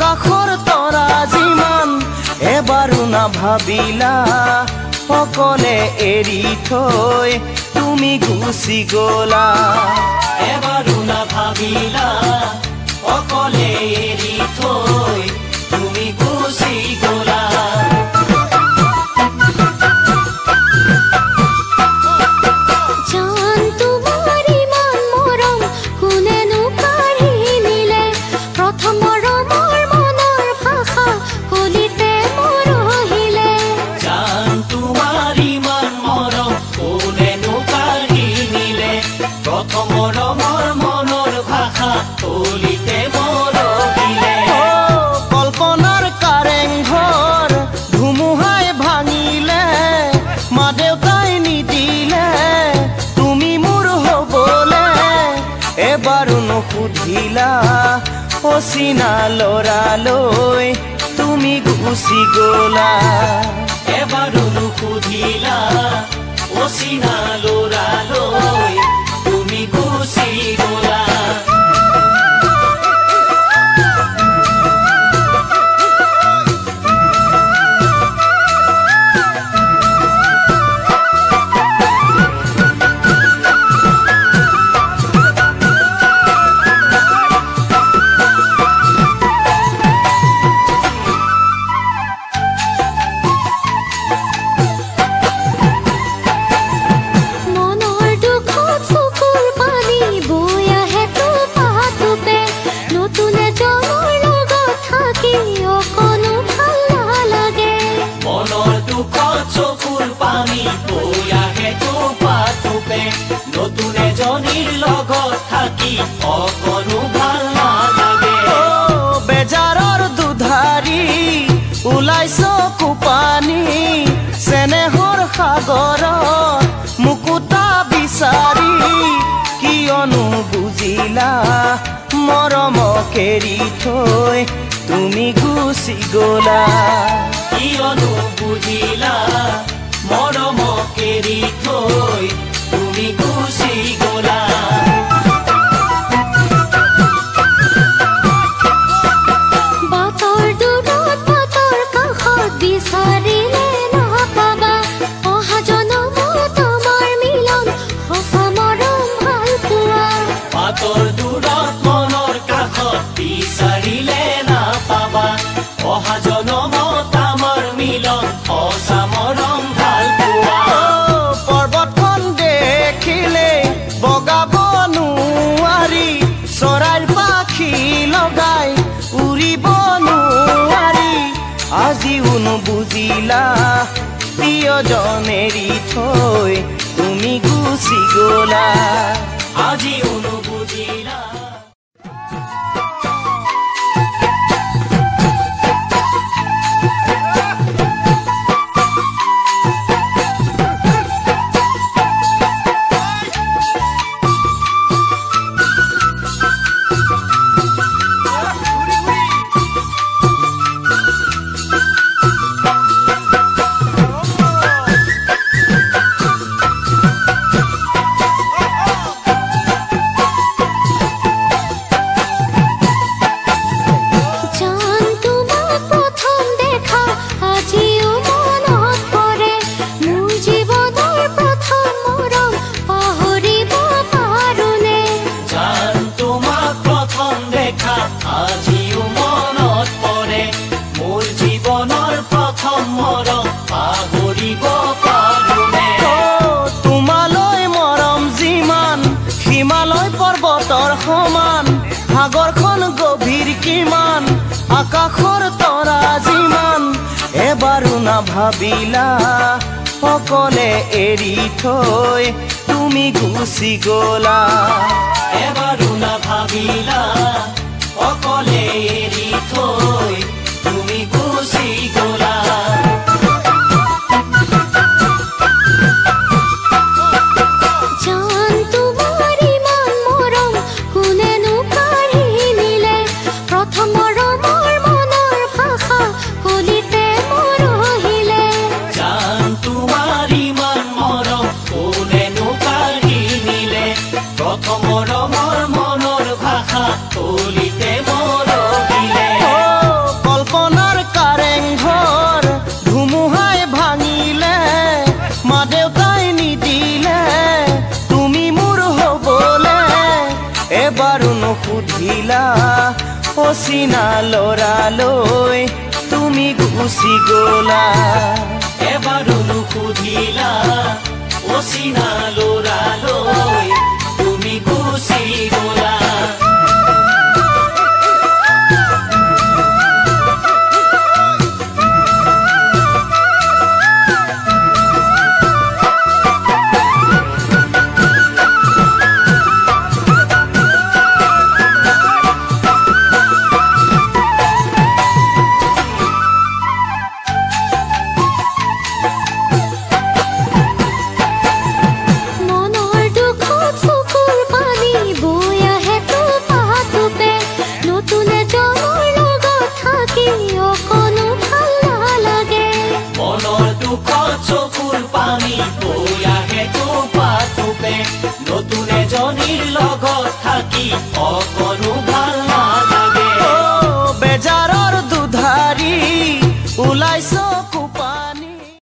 কাষৰ তৰা যিমান এবাৰো নাভাবিলা। অকলে এৰি থৈ তুমি গুচি গলা। এবাৰো নাভাবিলা অকলে এৰি থৈ পচিনা লৰালৈ তুমি গুচি গলা এবাৰো নুসুধিলা পচিনা লৰালৈ তুমি গুচি গলা থাকি সকলো ভাল নালাগে। বেজাৰৰ দুধাৰী ওলাইছ কোপানী চেনেহৰ সাগৰত মুকুতা বিচাৰি কিয়নো বুজিলা মৰমক এৰি থৈ তুমি গুচি গলা। কিয়নো বুজিলা মৰম কেৰি থৈ তুমি গুচি গলা। প্রিয়জনেরই থৈ তুমি গুচি গলা। আজি অনুবুজিলা জীৱনৰ প্ৰথম মৰম পাহৰিব পাৰোনে তোমালৈ মৰম যিমান হিমালয় পৰ্বতৰ সমান সাগৰখন গভীৰ কিমান আকাশৰ তৰা যিমান এবাৰো নাভাবিলা অকলে এৰি থৈ তুমি গুচি গলা। এবাৰো নাভাবিলা অকলে এৰি থৈ এবাৰো নুসুধিলা অচিনা লৰালৈ তুমি গুচি গলা। এবাৰো নুসুধিলা অচিনা লৰালৈ